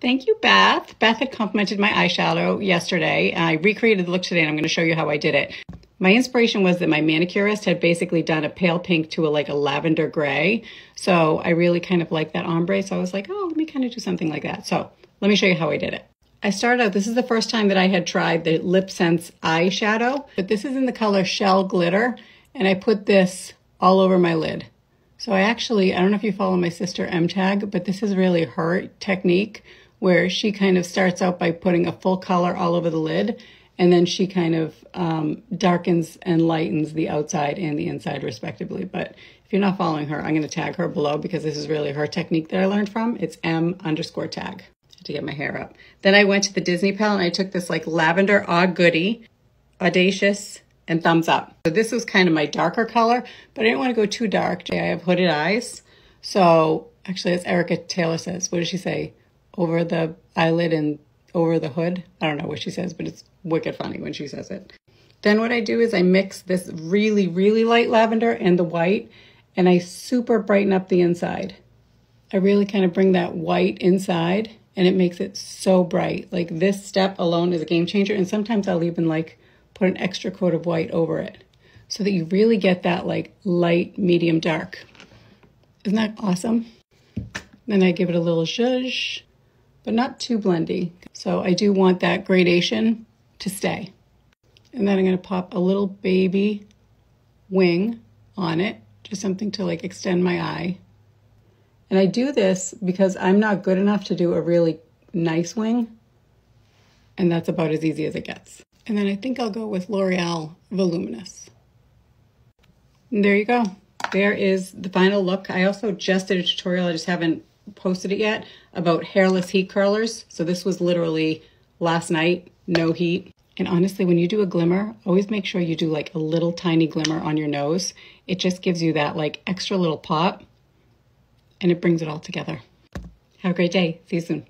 Thank you, Beth. Beth had complimented my eyeshadow yesterday. I recreated the look today and I'm going to show you how I did it. My inspiration was that my manicurist had basically done a pale pink to a like a lavender gray. So I really kind of like that ombre. So I was like, oh, let me kind of do something like that. So let me show you how I did it. I started out, this is the first time that I had tried the Lip Sense eyeshadow, but this is in the color Shell Glitter. And I put this all over my lid. So I actually, I don't know if you follow my sister M Tag, but this is really her technique where she kind of starts out by putting a full color all over the lid and then she kind of um, darkens and lightens the outside and the inside respectively. But if you're not following her, I'm going to tag her below because this is really her technique that I learned from. It's M underscore tag to get my hair up. Then I went to the Disney palette and I took this like lavender Aw Goody, Audacious, and Thumbs Up. So this was kind of my darker color, but I didn't want to go too dark. I have hooded eyes. So actually, as Erica Taylor says, what does she say? Over the eyelid and over the hood. I don't know what she says, but it's wicked funny when she says it. Then what I do is I mix this really, really light lavender and the white, and I super brighten up the inside. I really kind of bring that white inside, and it makes it so bright. Like this step alone is a game changer, and sometimes I'll even like put an extra coat of white over it so that you really get that like light, medium, dark. Isn't that awesome? Then I give it a little zhuzh but not too blendy. So I do want that gradation to stay. And then I'm going to pop a little baby wing on it, just something to like extend my eye. And I do this because I'm not good enough to do a really nice wing. And that's about as easy as it gets. And then I think I'll go with L'Oreal Voluminous. And there you go. There is the final look. I also just did a tutorial. I just haven't posted it yet about hairless heat curlers. So this was literally last night, no heat. And honestly, when you do a glimmer, always make sure you do like a little tiny glimmer on your nose. It just gives you that like extra little pop and it brings it all together. Have a great day. See you soon.